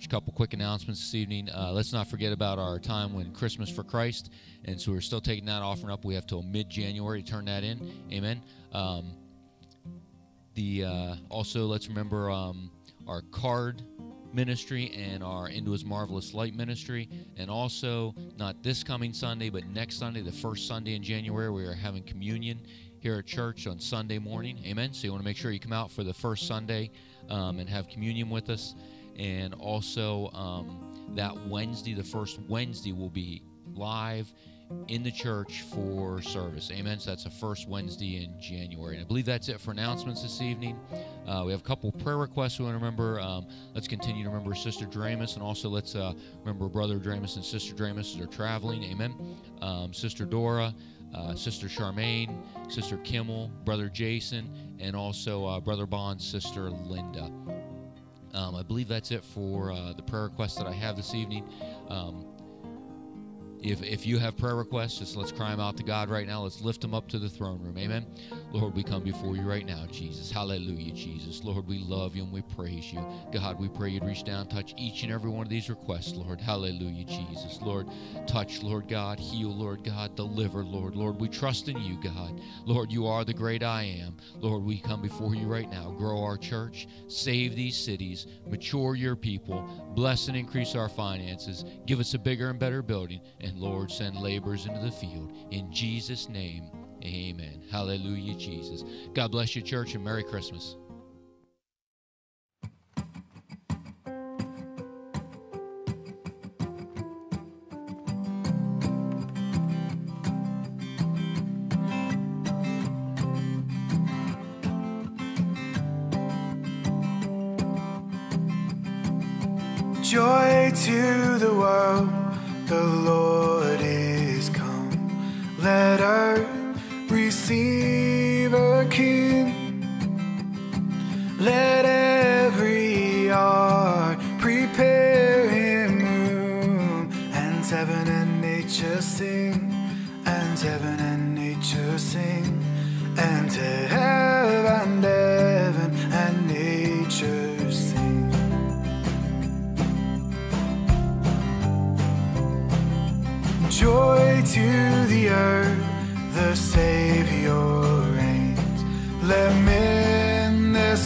church. A couple quick announcements this evening. Uh, let's not forget about our time when Christmas for Christ, and so we're still taking that offering up. We have till mid-January to turn that in. Amen. Um, the uh, also let's remember um, our card ministry and our Into His Marvelous Light ministry. And also, not this coming Sunday, but next Sunday, the first Sunday in January, we are having communion here at church on Sunday morning. Amen. So you want to make sure you come out for the first Sunday um, and have communion with us. And also, um, that Wednesday, the first Wednesday, will be live in the church for service. Amen. So that's the first Wednesday in January. And I believe that's it for announcements this evening. Uh, we have a couple prayer requests we want to remember. Um, let's continue to remember Sister Dramus, and also let's uh, remember Brother Dramus and Sister Dramus as they're traveling. Amen. Um, Sister Dora. Uh, Sister Charmaine, Sister Kimmel, Brother Jason, and also uh, Brother Bond's sister Linda. Um, I believe that's it for uh, the prayer requests that I have this evening. Um, if, if you have prayer requests, just let's cry them out to God right now. Let's lift them up to the throne room. Amen. Lord, we come before you right now, Jesus. Hallelujah, Jesus. Lord, we love you and we praise you. God, we pray you'd reach down, touch each and every one of these requests, Lord. Hallelujah, Jesus. Lord, touch, Lord God. Heal, Lord God. Deliver, Lord. Lord, we trust in you, God. Lord, you are the great I am. Lord, we come before you right now. Grow our church, save these cities, mature your people, bless and increase our finances, give us a bigger and better building, and Lord, send laborers into the field. In Jesus' name, amen. Hallelujah, Jesus. God bless you, church, and Merry Christmas.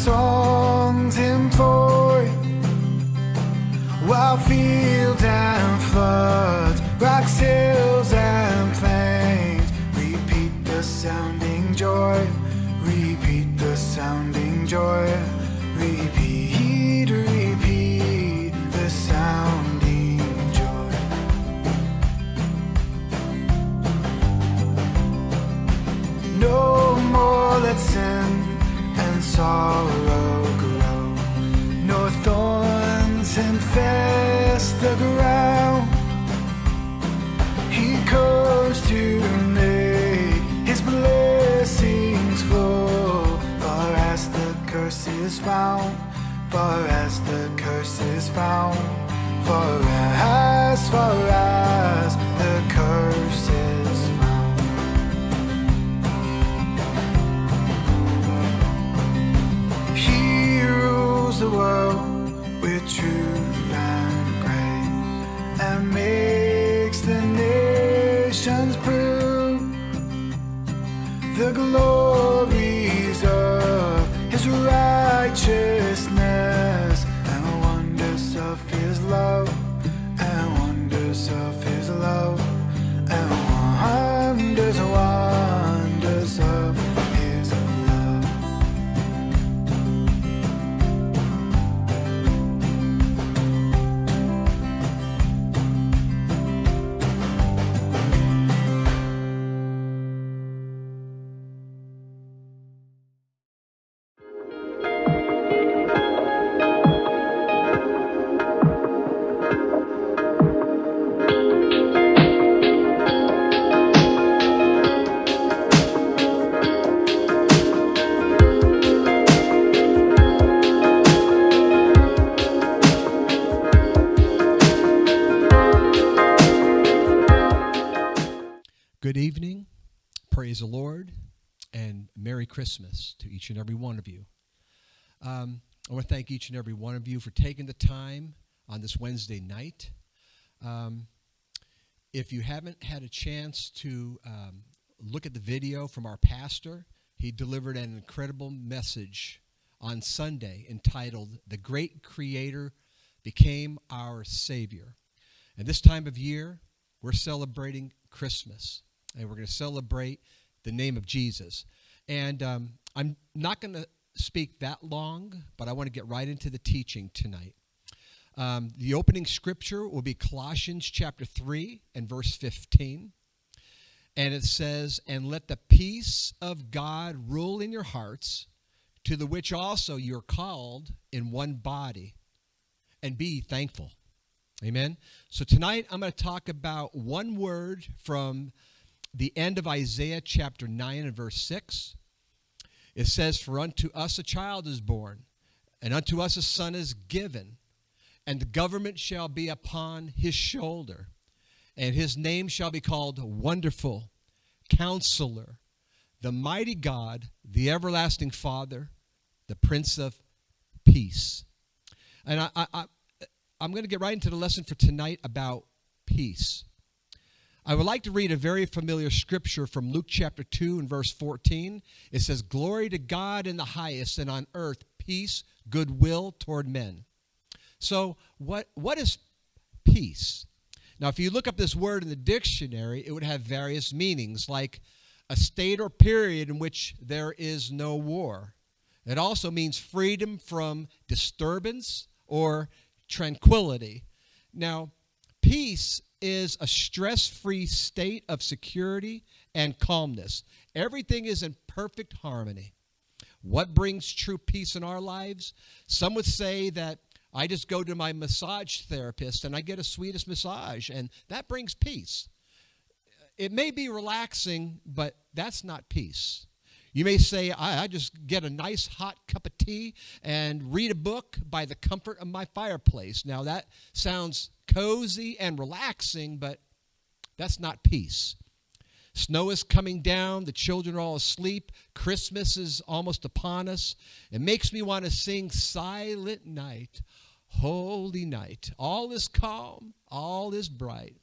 Songs employ, while fields and floods, rocks, hills far as the curse is found. He rules the world with truth Good evening, praise the Lord, and Merry Christmas to each and every one of you. Um, I want to thank each and every one of you for taking the time on this Wednesday night. Um, if you haven't had a chance to um, look at the video from our pastor, he delivered an incredible message on Sunday entitled The Great Creator Became Our Savior. And this time of year, we're celebrating Christmas, and we're going to celebrate the name of Jesus. And um, I'm not going to speak that long, but I want to get right into the teaching tonight. Um, the opening scripture will be Colossians chapter 3 and verse 15. And it says, And let the peace of God rule in your hearts, to the which also you're called in one body, and be thankful. Amen. So tonight I'm going to talk about one word from the end of Isaiah chapter 9 and verse 6. It says, For unto us a child is born, and unto us a son is given, and the government shall be upon his shoulder, and his name shall be called Wonderful, Counselor, the Mighty God, the Everlasting Father, the Prince of Peace. And I, I, I, I'm going to get right into the lesson for tonight about peace. I would like to read a very familiar scripture from Luke chapter 2 and verse 14. It says, Glory to God in the highest, and on earth peace, goodwill toward men. So, what, what is peace? Now, if you look up this word in the dictionary, it would have various meanings, like a state or period in which there is no war. It also means freedom from disturbance or tranquility. Now, peace is a stress free state of security and calmness. Everything is in perfect harmony. What brings true peace in our lives? Some would say that I just go to my massage therapist and I get a Swedish massage, and that brings peace. It may be relaxing, but that's not peace. You may say, I, I, just get a nice hot cup of tea and read a book by the comfort of my fireplace. Now, that sounds cozy and relaxing, but that's not peace. Snow is coming down. The children are all asleep. Christmas is almost upon us. It makes me want to sing Silent Night, Holy Night. All is calm, all is bright.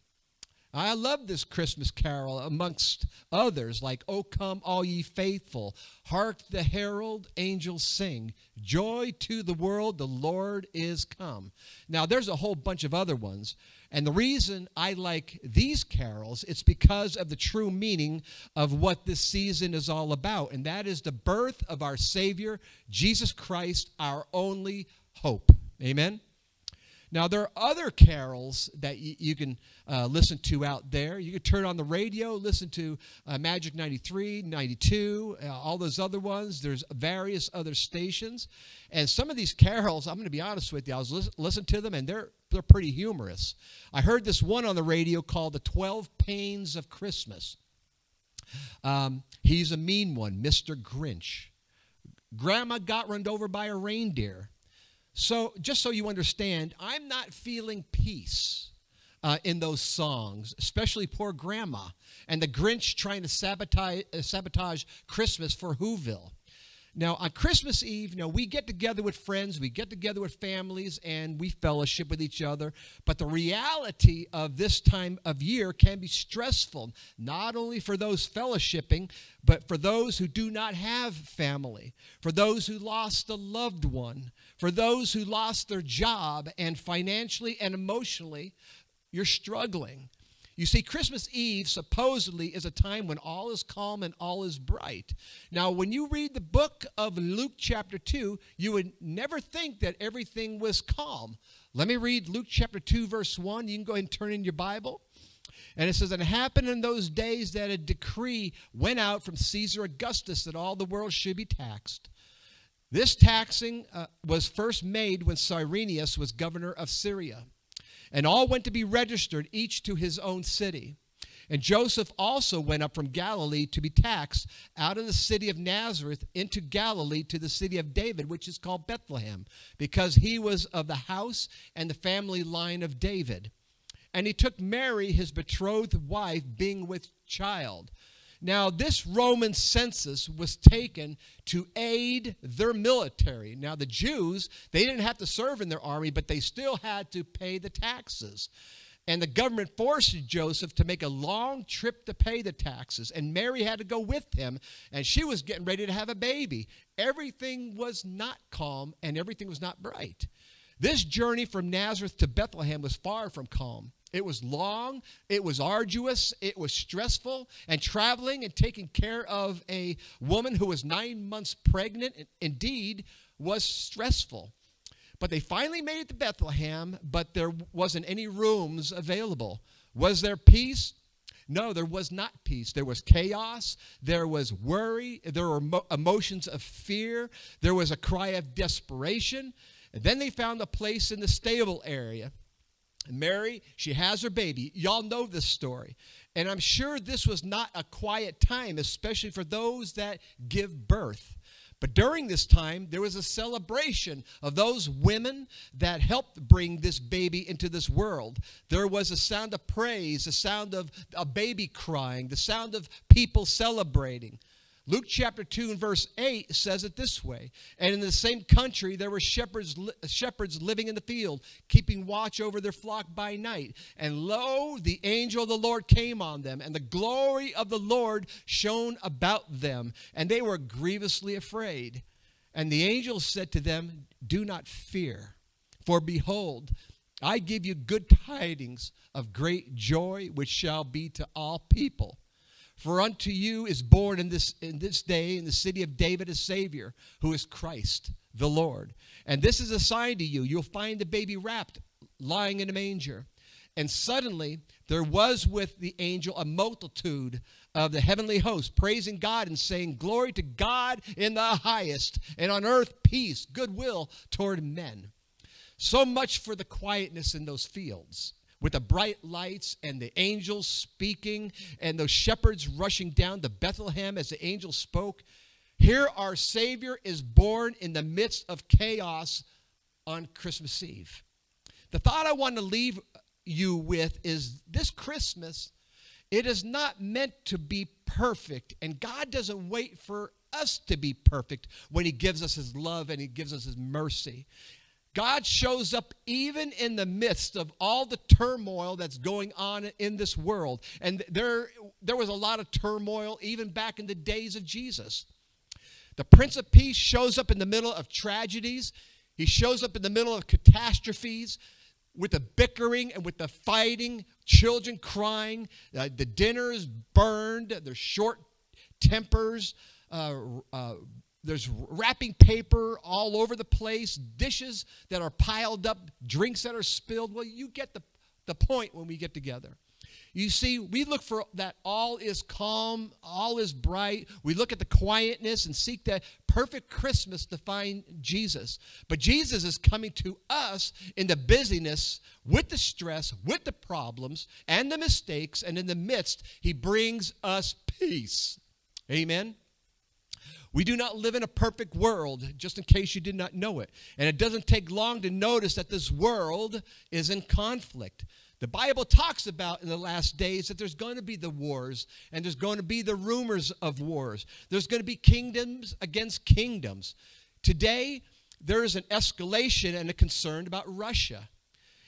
I love this Christmas carol amongst others, like O come, all ye faithful, hark the herald angels sing, joy to the world, the Lord is come. Now, there's a whole bunch of other ones, and the reason I like these carols, it's because of the true meaning of what this season is all about, and that is the birth of our Savior, Jesus Christ, our only hope. Amen. Now, there are other carols that you can uh, listen to out there. You can turn on the radio, listen to uh, Magic 93, 92, uh, all those other ones. There's various other stations. And some of these carols, I'm going to be honest with you, I was lis- listening to them and they're, they're pretty humorous. I heard this one on the radio called The 12 Pains of Christmas. Um, he's a mean one, Mr. Grinch. Grandma got run over by a reindeer. So, just so you understand, I'm not feeling peace uh, in those songs, especially poor grandma and the Grinch trying to sabotage, uh, sabotage Christmas for Whoville. Now, on Christmas Eve, you know, we get together with friends, we get together with families, and we fellowship with each other. But the reality of this time of year can be stressful, not only for those fellowshipping, but for those who do not have family, for those who lost a loved one, for those who lost their job, and financially and emotionally, you're struggling. You see, Christmas Eve supposedly is a time when all is calm and all is bright. Now, when you read the book of Luke, chapter 2, you would never think that everything was calm. Let me read Luke, chapter 2, verse 1. You can go ahead and turn in your Bible. And it says, And it happened in those days that a decree went out from Caesar Augustus that all the world should be taxed. This taxing uh, was first made when Cyrenius was governor of Syria. And all went to be registered, each to his own city. And Joseph also went up from Galilee to be taxed out of the city of Nazareth into Galilee to the city of David, which is called Bethlehem, because he was of the house and the family line of David. And he took Mary, his betrothed wife, being with child. Now, this Roman census was taken to aid their military. Now, the Jews, they didn't have to serve in their army, but they still had to pay the taxes. And the government forced Joseph to make a long trip to pay the taxes. And Mary had to go with him, and she was getting ready to have a baby. Everything was not calm, and everything was not bright. This journey from Nazareth to Bethlehem was far from calm. It was long, it was arduous, it was stressful, and traveling and taking care of a woman who was nine months pregnant, indeed, was stressful. But they finally made it to Bethlehem, but there wasn't any rooms available. Was there peace? No, there was not peace. There was chaos. There was worry. There were emotions of fear. There was a cry of desperation. And then they found a place in the stable area Mary, she has her baby. Y'all know this story. And I'm sure this was not a quiet time, especially for those that give birth. But during this time, there was a celebration of those women that helped bring this baby into this world. There was a sound of praise, a sound of a baby crying, the sound of people celebrating. Luke chapter 2 and verse 8 says it this way And in the same country there were shepherds, shepherds living in the field, keeping watch over their flock by night. And lo, the angel of the Lord came on them, and the glory of the Lord shone about them, and they were grievously afraid. And the angel said to them, Do not fear, for behold, I give you good tidings of great joy, which shall be to all people. For unto you is born in this, in this day in the city of David a Savior, who is Christ the Lord. And this is a sign to you. You'll find the baby wrapped, lying in a manger. And suddenly there was with the angel a multitude of the heavenly host, praising God and saying, Glory to God in the highest, and on earth peace, goodwill toward men. So much for the quietness in those fields with the bright lights and the angels speaking and those shepherds rushing down to Bethlehem as the angels spoke. Here, our Savior is born in the midst of chaos on Christmas Eve. The thought I want to leave you with is this Christmas, it is not meant to be perfect, and God doesn't wait for us to be perfect when He gives us His love and He gives us His mercy. God shows up even in the midst of all the turmoil that's going on in this world. And there, there was a lot of turmoil even back in the days of Jesus. The Prince of Peace shows up in the middle of tragedies, he shows up in the middle of catastrophes with the bickering and with the fighting, children crying, uh, the dinners burned, their short tempers, uh, uh, there's wrapping paper all over the place, dishes that are piled up, drinks that are spilled. Well, you get the, the point when we get together. You see, we look for that all is calm, all is bright. We look at the quietness and seek that perfect Christmas to find Jesus. But Jesus is coming to us in the busyness, with the stress, with the problems, and the mistakes, and in the midst, He brings us peace. Amen. We do not live in a perfect world, just in case you did not know it. And it doesn't take long to notice that this world is in conflict. The Bible talks about in the last days that there's going to be the wars and there's going to be the rumors of wars. There's going to be kingdoms against kingdoms. Today, there is an escalation and a concern about Russia.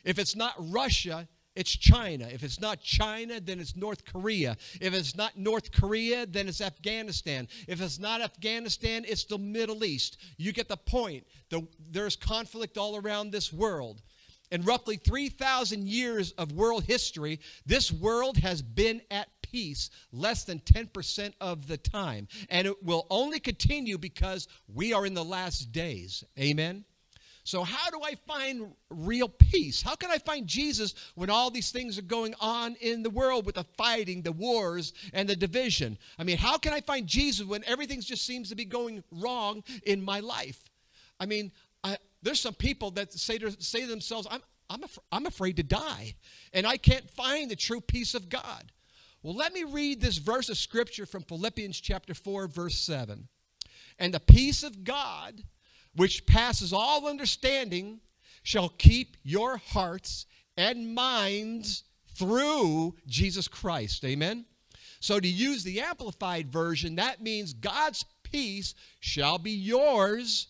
If it's not Russia, it's China. If it's not China, then it's North Korea. If it's not North Korea, then it's Afghanistan. If it's not Afghanistan, it's the Middle East. You get the point. The, there's conflict all around this world. In roughly 3,000 years of world history, this world has been at peace less than 10% of the time. And it will only continue because we are in the last days. Amen? So, how do I find real peace? How can I find Jesus when all these things are going on in the world with the fighting, the wars, and the division? I mean, how can I find Jesus when everything just seems to be going wrong in my life? I mean, I, there's some people that say to, say to themselves, I'm, I'm, af- I'm afraid to die, and I can't find the true peace of God. Well, let me read this verse of scripture from Philippians chapter 4, verse 7. And the peace of God which passes all understanding, shall keep your hearts and minds through Jesus Christ. Amen. So to use the amplified version, that means God's peace shall be yours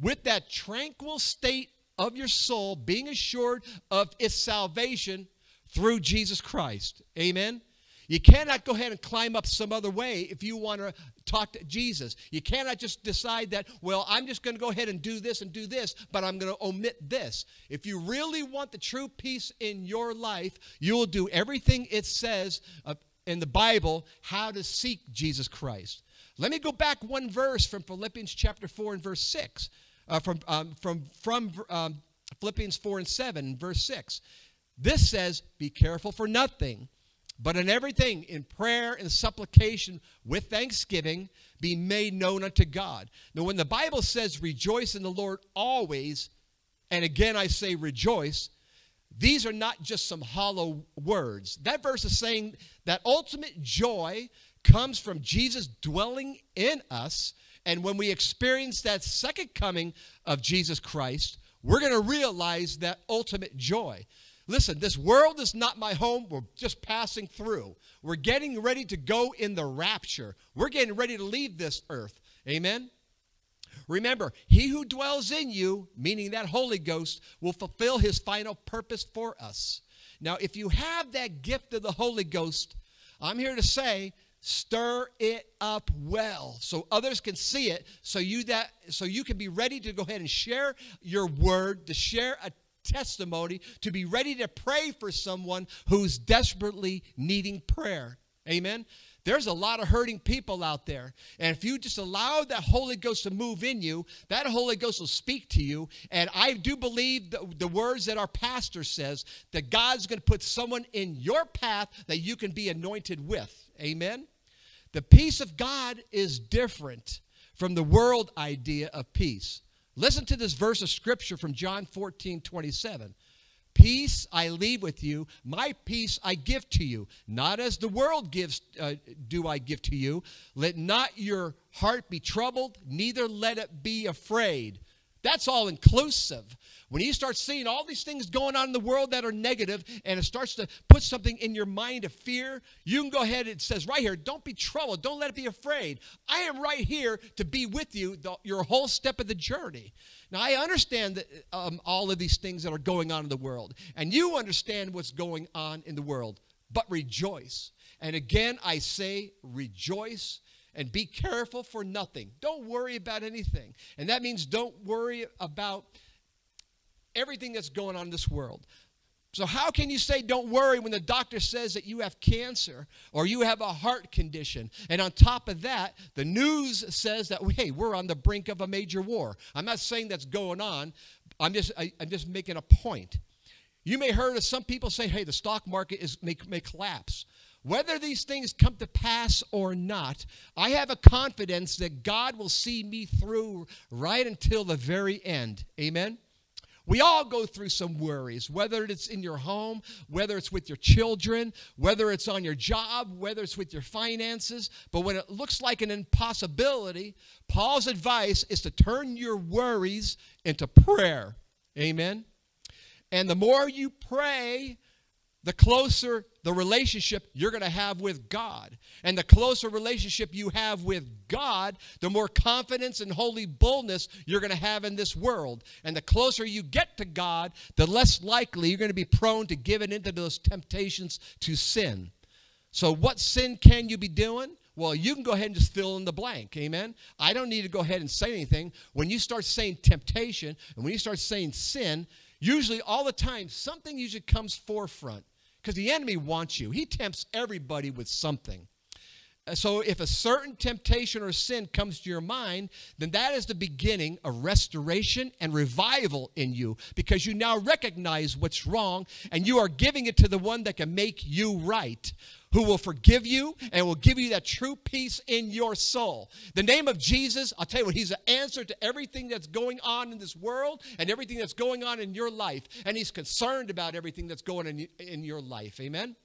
with that tranquil state of your soul being assured of its salvation through Jesus Christ. Amen. You cannot go ahead and climb up some other way if you want to talk to Jesus. You cannot just decide that, well, I'm just going to go ahead and do this and do this, but I'm going to omit this. If you really want the true peace in your life, you will do everything it says uh, in the Bible how to seek Jesus Christ. Let me go back one verse from Philippians chapter 4 and verse 6. Uh, from um, from, from um, Philippians 4 and 7, verse 6. This says, Be careful for nothing but in everything, in prayer and supplication with thanksgiving, be made known unto God. Now, when the Bible says rejoice in the Lord always, and again I say rejoice, these are not just some hollow words. That verse is saying that ultimate joy comes from Jesus dwelling in us. And when we experience that second coming of Jesus Christ, we're going to realize that ultimate joy. Listen, this world is not my home. We're just passing through. We're getting ready to go in the rapture. We're getting ready to leave this earth. Amen? Remember, he who dwells in you, meaning that Holy Ghost, will fulfill his final purpose for us. Now, if you have that gift of the Holy Ghost, I'm here to say, stir it up well so others can see it so you that so you can be ready to go ahead and share your word to share a testimony to be ready to pray for someone who's desperately needing prayer. Amen. There's a lot of hurting people out there. And if you just allow that Holy Ghost to move in you, that Holy Ghost will speak to you. And I do believe the, the words that our pastor says that God's going to put someone in your path that you can be anointed with. Amen. The peace of God is different from the world idea of peace. Listen to this verse of scripture from John 14, 27. Peace I leave with you, my peace I give to you. Not as the world gives, uh, do I give to you. Let not your heart be troubled, neither let it be afraid. That's all inclusive. When you start seeing all these things going on in the world that are negative and it starts to put something in your mind of fear, you can go ahead. It says right here, don't be troubled. Don't let it be afraid. I am right here to be with you the, your whole step of the journey. Now, I understand that, um, all of these things that are going on in the world, and you understand what's going on in the world, but rejoice. And again, I say rejoice and be careful for nothing. Don't worry about anything. And that means don't worry about everything that's going on in this world. So, how can you say don't worry when the doctor says that you have cancer or you have a heart condition? And on top of that, the news says that, hey, we're on the brink of a major war. I'm not saying that's going on, I'm just, I, am just making a point. You may heard of some people say, hey, the stock market is, may, may collapse. Whether these things come to pass or not, I have a confidence that God will see me through right until the very end. Amen? We all go through some worries, whether it's in your home, whether it's with your children, whether it's on your job, whether it's with your finances. But when it looks like an impossibility, Paul's advice is to turn your worries into prayer. Amen. And the more you pray, the closer the relationship you're going to have with God. And the closer relationship you have with God, the more confidence and holy boldness you're going to have in this world. And the closer you get to God, the less likely you're going to be prone to giving into those temptations to sin. So, what sin can you be doing? Well, you can go ahead and just fill in the blank. Amen. I don't need to go ahead and say anything. When you start saying temptation and when you start saying sin, usually all the time something usually comes forefront because the enemy wants you. He tempts everybody with something. Uh, so if a certain temptation or sin comes to your mind, then that is the beginning of restoration and revival in you because you now recognize what's wrong and you are giving it to the one that can make you right who will forgive you and will give you that true peace in your soul. The name of Jesus, I'll tell you what, he's an answer to everything that's going on in this world and everything that's going on in your life. And he's concerned about everything that's going on in, in your life. Amen?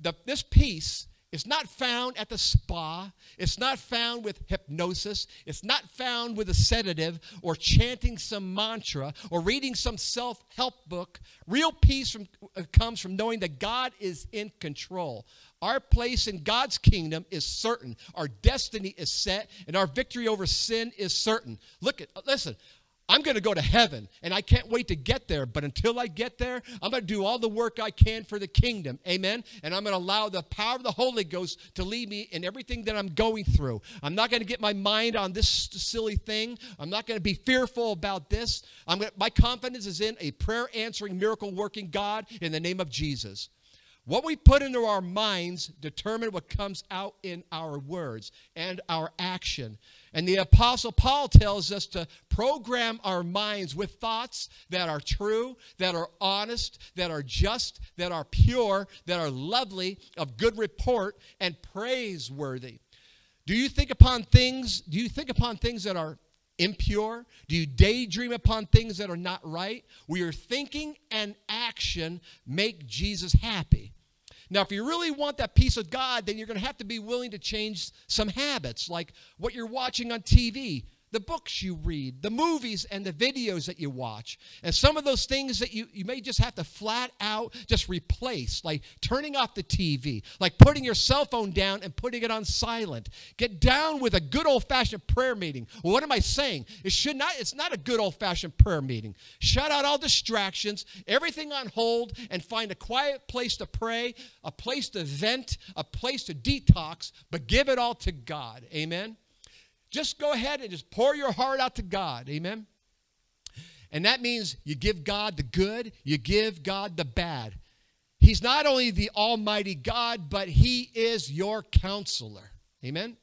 The, this peace It's not found at the spa. It's not found with hypnosis. It's not found with a sedative or chanting some mantra or reading some self help book. Real peace from, uh, comes from knowing that God is in control. Our place in God's kingdom is certain. Our destiny is set, and our victory over sin is certain. Look at, listen, I'm going to go to heaven and I can't wait to get there. But until I get there, I'm going to do all the work I can for the kingdom. Amen. And I'm going to allow the power of the Holy Ghost to lead me in everything that I'm going through. I'm not going to get my mind on this silly thing. I'm not going to be fearful about this. I'm going to, my confidence is in a prayer answering, miracle working God in the name of Jesus. What we put into our minds determine what comes out in our words and our action. And the Apostle Paul tells us to program our minds with thoughts that are true, that are honest, that are just, that are pure, that are lovely, of good report, and praiseworthy. Do you think upon things, do you think upon things that are impure? Do you daydream upon things that are not right? Will your thinking and action make Jesus happy? Now, if you really want that peace of God, then you're going to have to be willing to change some habits, like what you're watching on TV, the books you read, the movies and the videos that you watch. And some of those things that you, you may just have to flat out just replace, like turning off the TV, like putting your cell phone down and putting it on silent. Get down with a good old fashioned prayer meeting. Well, what am I saying? It should not, it's not a good old fashioned prayer meeting. Shut out all distractions, everything on hold, and find a quiet place to pray, a place to vent, a place to detox, but give it all to God. Amen. Just go ahead and just pour your heart out to God. Amen. And that means you give God the good, you give God the bad. He's not only the Almighty God, but He is your counselor. Amen.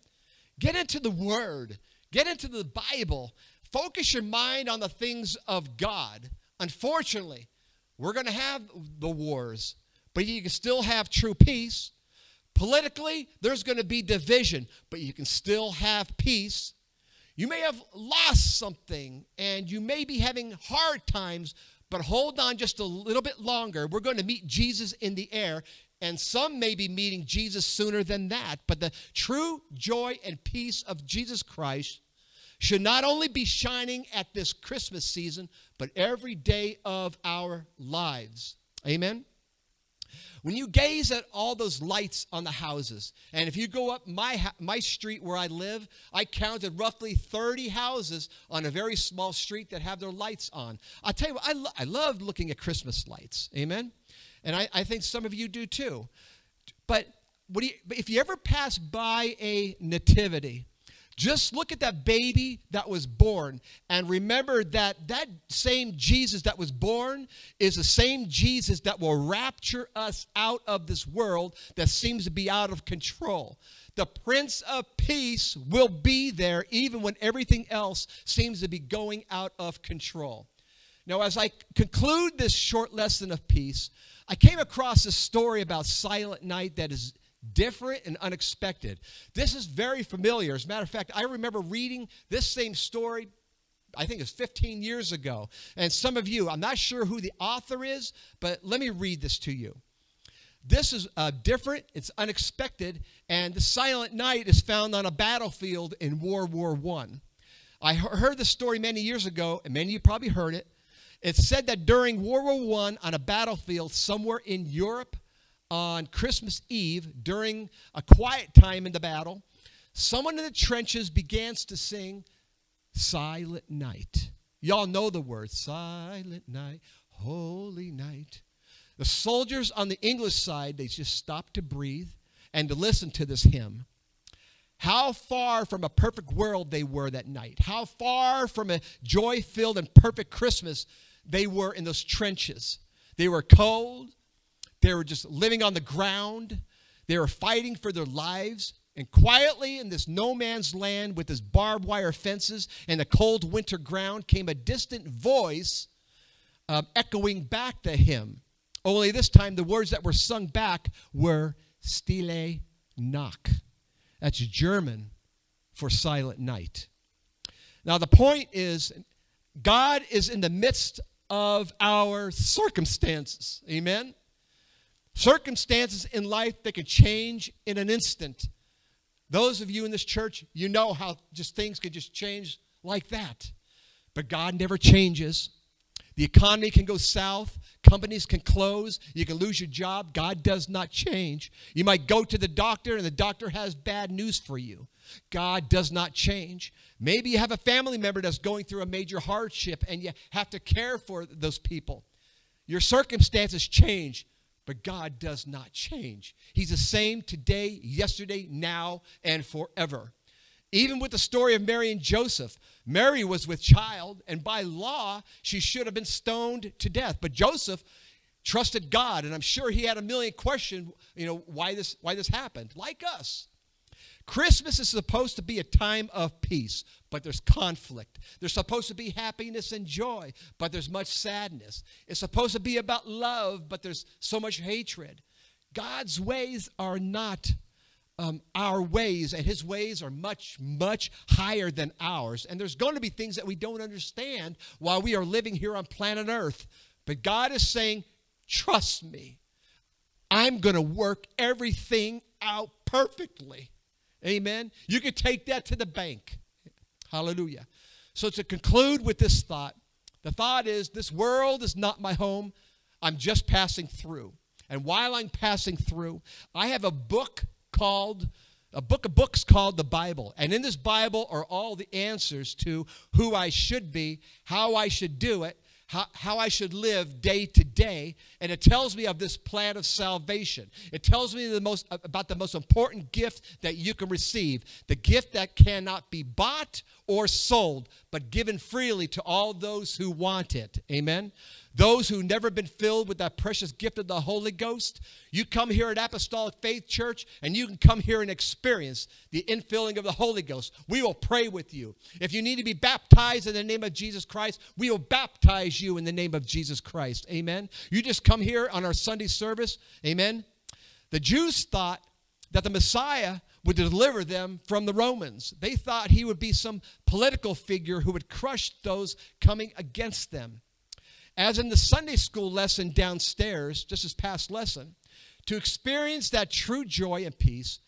Get into the Word, get into the Bible, focus your mind on the things of God. Unfortunately, we're going to have the wars, but you can still have true peace. Politically, there's going to be division, but you can still have peace. You may have lost something and you may be having hard times, but hold on just a little bit longer. We're going to meet Jesus in the air, and some may be meeting Jesus sooner than that. But the true joy and peace of Jesus Christ should not only be shining at this Christmas season, but every day of our lives. Amen. When you gaze at all those lights on the houses, and if you go up my, my street where I live, I counted roughly 30 houses on a very small street that have their lights on. I'll tell you what, I, lo- I love looking at Christmas lights. Amen? And I, I think some of you do too. But what do you, but if you ever pass by a nativity, just look at that baby that was born and remember that that same Jesus that was born is the same Jesus that will rapture us out of this world that seems to be out of control. The Prince of Peace will be there even when everything else seems to be going out of control. Now, as I conclude this short lesson of peace, I came across a story about Silent Night that is different and unexpected. This is very familiar. As a matter of fact, I remember reading this same story. I think it's 15 years ago. And some of you, I'm not sure who the author is, but let me read this to you. This is uh, different, it's unexpected, and the Silent Night is found on a battlefield in World War I. I heard the story many years ago, and many of you probably heard it. It's said that during World War I, on a battlefield somewhere in Europe, on Christmas Eve during a quiet time in the battle, someone in the trenches begins to sing Silent Night. Y'all know the words Silent Night, Holy Night. The soldiers on the English side, they just stopped to breathe and to listen to this hymn. How far from a perfect world they were that night. How far from a joy filled and perfect Christmas they were in those trenches. They were cold, they were just living on the ground. They were fighting for their lives. And quietly in this no man's land with its barbed wire fences and the cold winter ground came a distant voice um, echoing back to him. Only this time the words that were sung back were Stille Nacht. That's German for silent night. Now, the point is, God is in the midst of our circumstances. Amen? Circumstances in life that can change in an instant. Those of you in this church, you know how just things can just change like that. But God never changes. The economy can go south, companies can close, you can lose your job. God does not change. You might go to the doctor and the doctor has bad news for you. God does not change. Maybe you have a family member that's going through a major hardship and you have to care for those people. Your circumstances change, but God does not change. He's the same today, yesterday, now, and forever. Even with the story of Mary and Joseph, Mary was with child, and by law, she should have been stoned to death. But Joseph trusted God, and I'm sure he had a million questions, you know, why this, why this happened, like us. Christmas is supposed to be a time of peace, but there's conflict. There's supposed to be happiness and joy, but there's much sadness. It's supposed to be about love, but there's so much hatred. God's ways are not um, our ways, and His ways are much, much higher than ours. And there's going to be things that we don't understand while we are living here on planet Earth. But God is saying, Trust me. I'm going to work everything out perfectly. Amen. You can take that to the bank. Hallelujah. So, to conclude with this thought, the thought is this world is not my home. I'm just passing through. And while I'm passing through, I have a book called, a book of books called the Bible. And in this Bible are all the answers to who I should be, how I should do it, how, how I should live day to day. And it tells me of this plan of salvation. It tells me the most, about the most important gift that you can receive the gift that cannot be bought or sold, but given freely to all those who want it. Amen. Those who never been filled with that precious gift of the Holy Ghost, you come here at Apostolic Faith Church and you can come here and experience the infilling of the Holy Ghost. We will pray with you. If you need to be baptized in the name of Jesus Christ, we will baptize you in the name of Jesus Christ. Amen. You just come here on our Sunday service. Amen. The Jews thought that the Messiah would deliver them from the Romans. They thought he would be some political figure who would crush those coming against them as in the Sunday school lesson downstairs, just this past lesson, to experience that true joy and peace,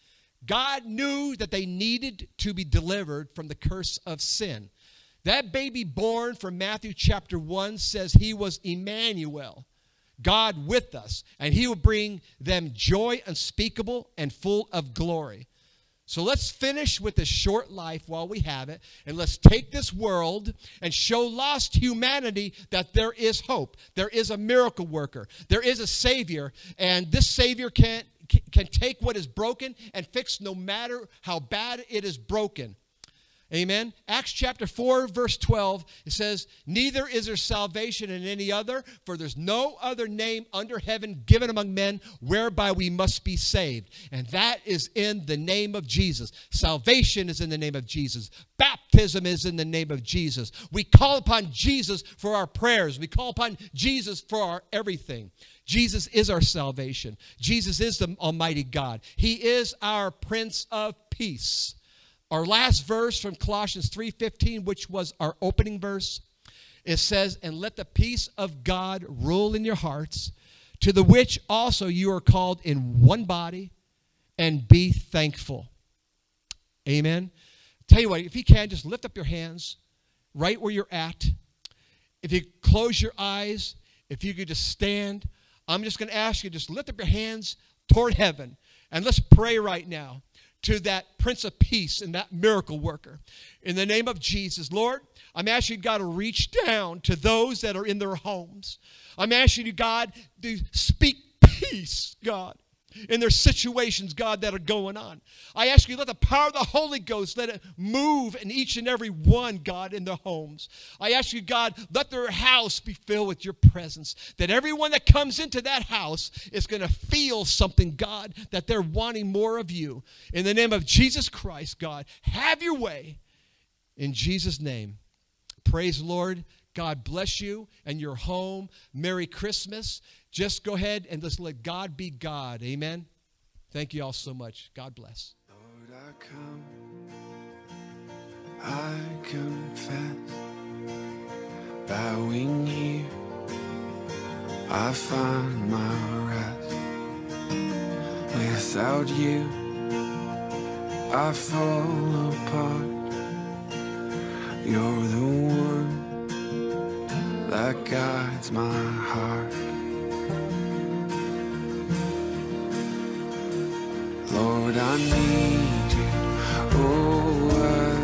God knew that they needed to be delivered from the curse of sin. That baby born from Matthew chapter 1 says he was Emmanuel, God with us, and he will bring them joy unspeakable and full of glory. So let's finish with this short life while we have it, and let's take this world and show lost humanity that there is hope. There is a miracle worker. There is a Savior, and this Savior can, can take what is broken and fix no matter how bad it is broken. Amen. Acts chapter 4, verse 12, it says, Neither is there salvation in any other, for there's no other name under heaven given among men whereby we must be saved. And that is in the name of Jesus. Salvation is in the name of Jesus. Baptism is in the name of Jesus. We call upon Jesus for our prayers, we call upon Jesus for our everything. Jesus is our salvation. Jesus is the Almighty God. He is our Prince of Peace. Our last verse from Colossians 3:15, which was our opening verse, it says, "And let the peace of God rule in your hearts, to the which also you are called in one body, and be thankful." Amen. Tell you what, if you can, just lift up your hands right where you're at. If you close your eyes, if you could just stand, I'm just going to ask you just lift up your hands toward heaven and let's pray right now to that Prince of Peace and that miracle worker. In the name of Jesus, Lord, I'm asking God to reach down to those that are in their homes. I'm asking you, God, to speak peace, God in their situations, God, that are going on. I ask you, let the power of the Holy Ghost let it move in each and every one, God, in their homes. I ask you, God, let their house be filled with your presence. That everyone that comes into that house is going to feel something, God, that they're wanting more of you. In the name of Jesus Christ, God, have your way. In Jesus' name. Praise Lord. God bless you and your home. Merry Christmas. Just go ahead and just let God be God. Amen. Thank you all so much. God bless. Lord, I come, I confess, bowing here, I find my rest. Without you, I fall apart. You're the one that guides my heart. Lord, I need you. Oh, I